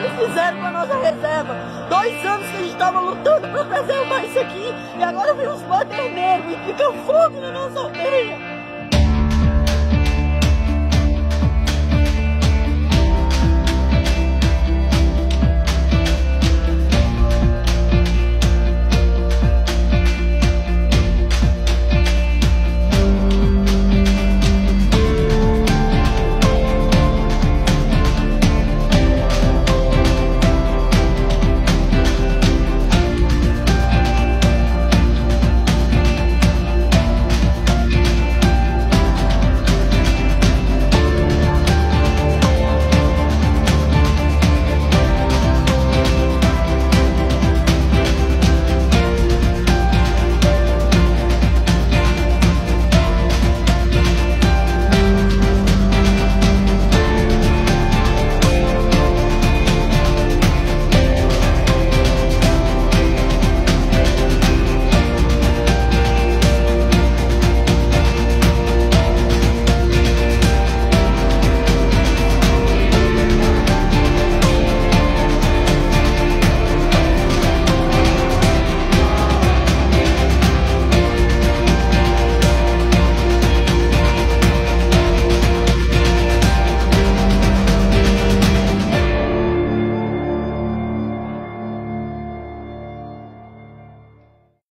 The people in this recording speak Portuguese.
que fizeram com a nossa reserva. Dois anos que a gente estava lutando para preservar isso aqui e agora vem os baderneiros e fica fogo na nossa aldeia.